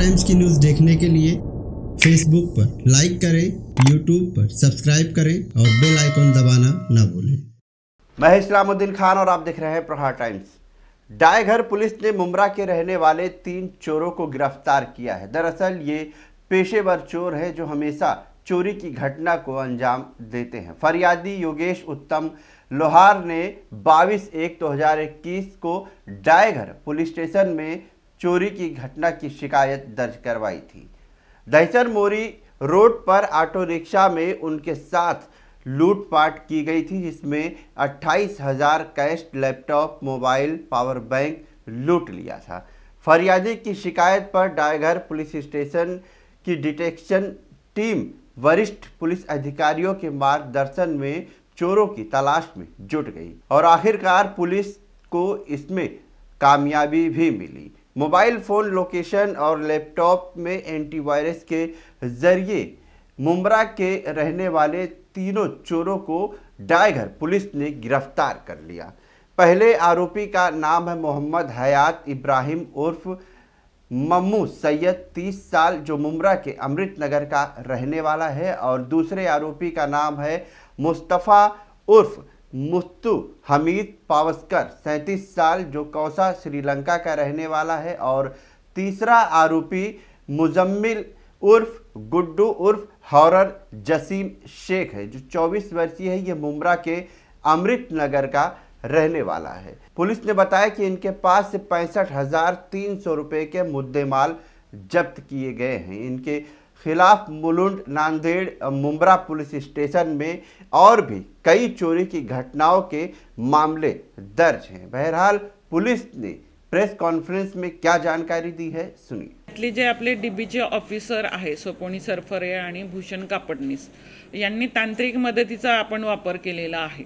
Times की news देखने के लिए फेसबुक पर लाइक करें यूट्यूब पर सब्सक्राइब करें और बेल आइकॉन दबाना ना भूलें। मैं इस्लामुद्दीन खान और आप देख रहे हैं प्रहार टाइम्स डायघर पुलिस ने मुमरा के रहने वाले तीन चोरों को गिरफ़्तार किया है। दरअसल ये पेशेवर चोर हैं जो हमेशा चोरी की घटना को अंजाम देते हैं। फरियादी योगेश उत्तम लोहार ने 22 एक 2021 को डायघर पुलिस स्टेशन में चोरी की घटना की शिकायत दर्ज करवाई थी। दहसर मोरी रोड पर ऑटो रिक्शा में उनके साथ लूटपाट की गई थी, जिसमें अट्ठाईस हज़ार cash, laptop, mobile, power bank लूट लिया था। फरियादी की शिकायत पर डायघर पुलिस स्टेशन की डिटेक्शन टीम वरिष्ठ पुलिस अधिकारियों के मार्गदर्शन में चोरों की तलाश में जुट गई और आखिरकार पुलिस को इसमें कामयाबी भी मिली। मोबाइल फ़ोन लोकेशन और लैपटॉप में एंटीवायरस के ज़रिए मुमरा के रहने वाले तीनों चोरों को डायघर पुलिस ने गिरफ़्तार कर लिया। पहले आरोपी का नाम है मोहम्मद हयात इब्राहिम उर्फ़ मम्मू सैयद 30 साल, जो मुमरा के अमृत नगर का रहने वाला है, और दूसरे आरोपी का नाम है मुस्तफ़ा उर्फ़ मुस्तु हमीद पावस्कर, सैंतीस साल, जो कौसा, श्रीलंका का रहने वाला है, और तीसरा आरोपी मुजम्मिल उर्फ़, गुड्डू उर्फ़ हॉरर जसीम शेख है, जो 24 वर्षीय है, ये मुमरा के अमृत नगर का रहने वाला है। पुलिस ने बताया कि इनके पास से पैंसठ हज़ार तीन सौ रुपये के मुद्देमाल जब्त किए गए हैं। इनके खिलाफ मुलुंड नांदेड़ मुमरा पुलिस स्टेशन में और भी कई चोरी की घटनाओं के मामले दर्ज हैं। बहरहाल पुलिस ने प्रेस कॉन्फरन्स में क्या जानकारी दी है सुनिए। यातले जे आपले डीबीचे ऑफिसर आहे सोपोणी सरफरे आणि भूषण कापडणीस यांनी तांत्रिक मदतीचा आपण वापर केलेला आहे.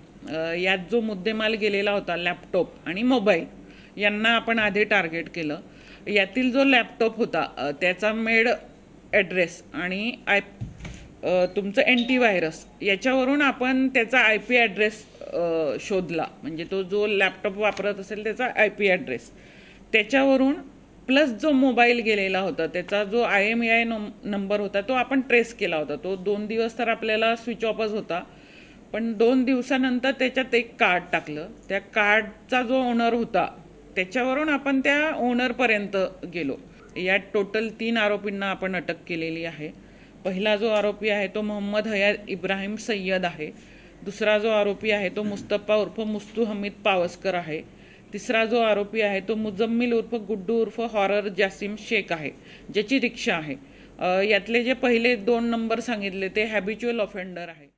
यात जो मुद्देमाल गेलेला होता लॅपटॉप आणि मोबाईल यांना आपण आधी टार्गेट केलं. यातील जो लॅपटॉप होता त्याचा मेड ॲड्रेस आणि आय तुमचं तुमचं अँटीव्हायरस याच्यावरून आपण त्याचा आय पी ॲड्रेस शोधला. म्हणजे तो जो लॅपटॉप वापरत असेल त्याचा आय पी ॲड्रेस त्याच्यावरून प्लस जो मोबाईल गेलेला होता त्याचा जो आय एम आय नंबर होता तो आपण ट्रेस केला होता. तो दोन दिवस तर आपल्याला स्विच ऑफच होता. पण दोन दिवसानंतर त्याच्यात एक कार्ड टाकलं. त्या कार्डचा जो ओनर होता त्याच्यावरून आपण त्या ओनरपर्यंत गेलो. यात टोटल तीन आरोपींना आपण अटक केलेली आहे. पहिला जो आरोपी आहे तो मोहम्मद हयात इब्राहिम सय्यद आहे. दुसरा जो आरोपी आहे तो मुस्तफा उर्फ मुस्तू हमीद पावसकर आहे. तिसरा जो आरोपी आहे तो मुजम्मिल उर्फ गुड्डू उर्फ हॉरर जासिम शेख आहे ज्याची रिक्षा आहे. यातले जे पहिले दोन नंबर सांगितले ते हॅबिच्युअल ऑफेंडर आहे.